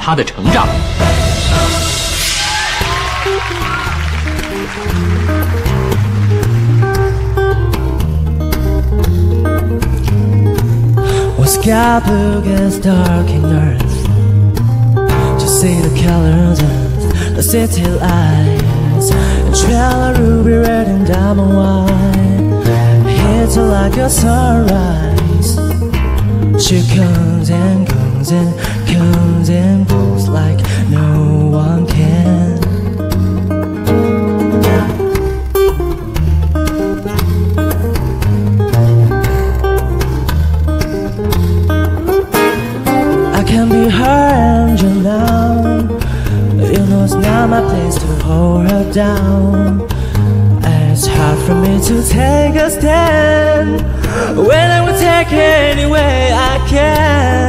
他的成长。sky blue gets dark in earth To see the colors of the city lights Trail ruby red and diamond white Hits like a sunrise She comes and goes and comes and goes like no one can. I can be her angel now. You know it's not my place to hold her down. It's hard for me to take a stand. When I would take any way I can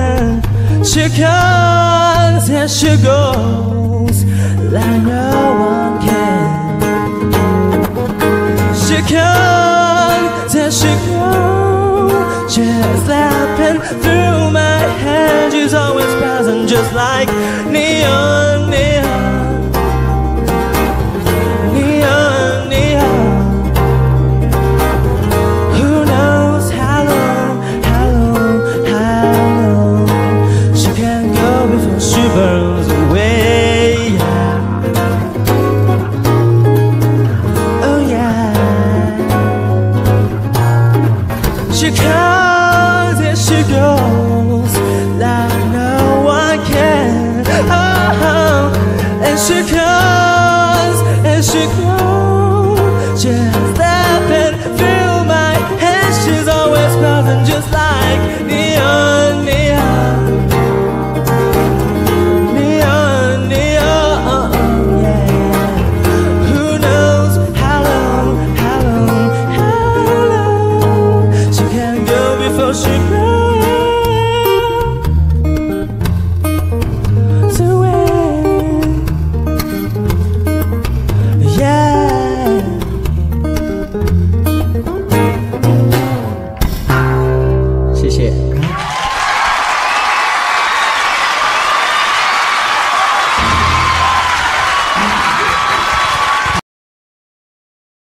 She comes and she goes Like no one can. She comes and she goes Just laughing through my head. She's always passing just like neon, neon She comes and she goes like no one can. Oh, and she comes